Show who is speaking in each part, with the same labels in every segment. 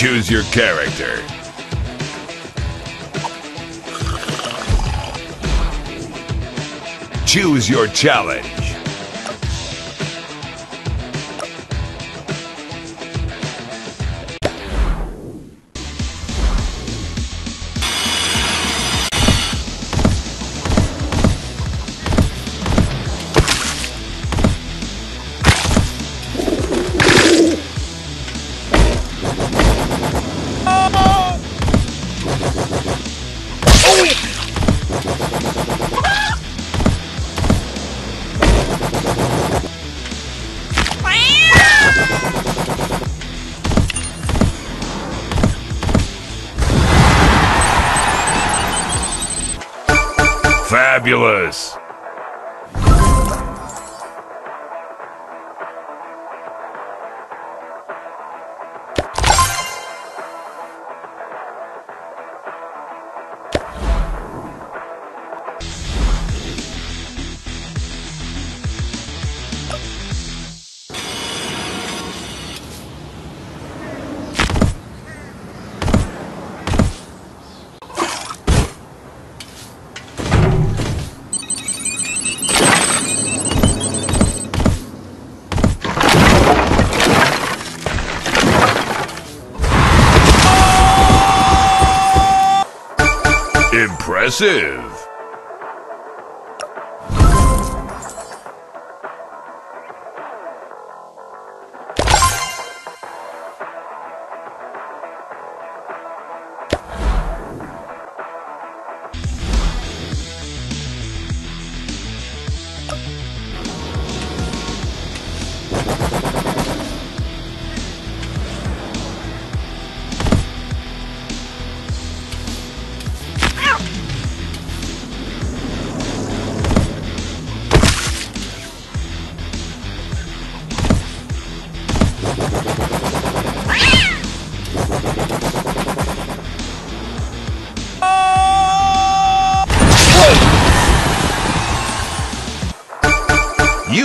Speaker 1: Choose your character. Choose your challenge. Fabulous! Impressive!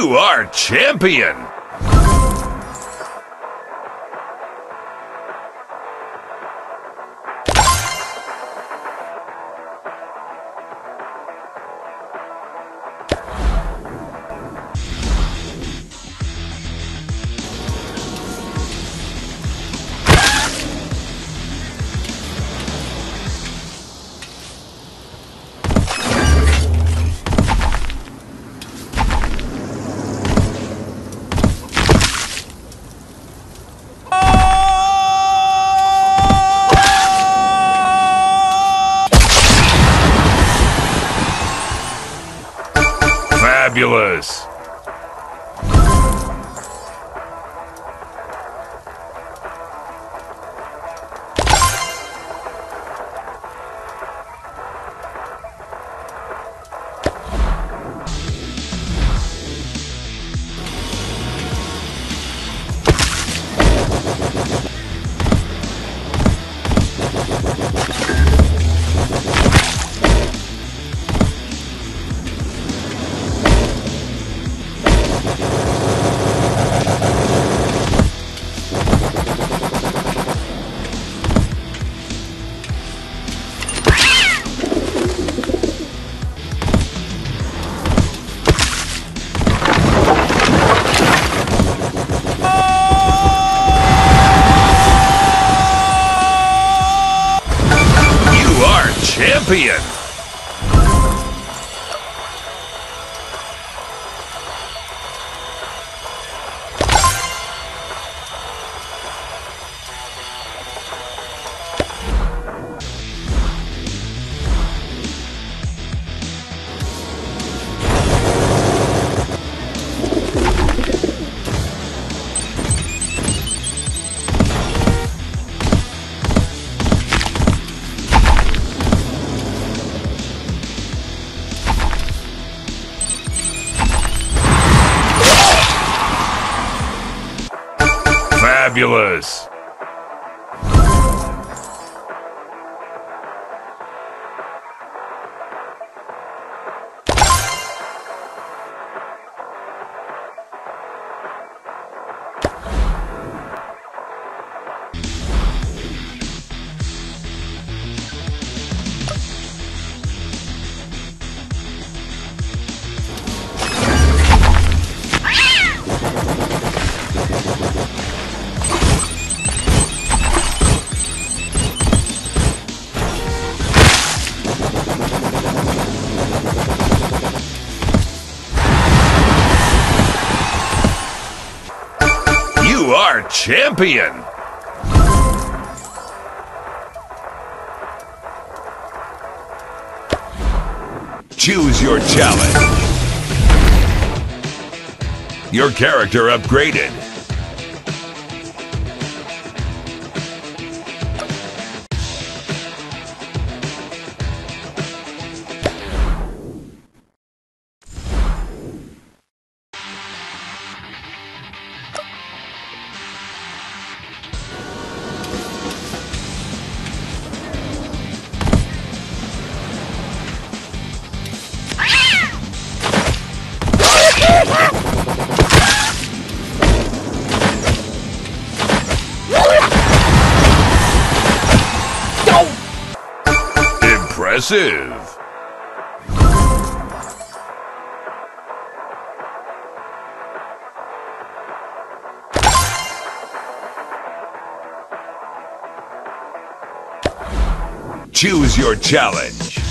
Speaker 1: You are champion! Champion! Fabulous! Are champion! Choose your challenge. Your character upgraded. Impressive! Choose your challenge.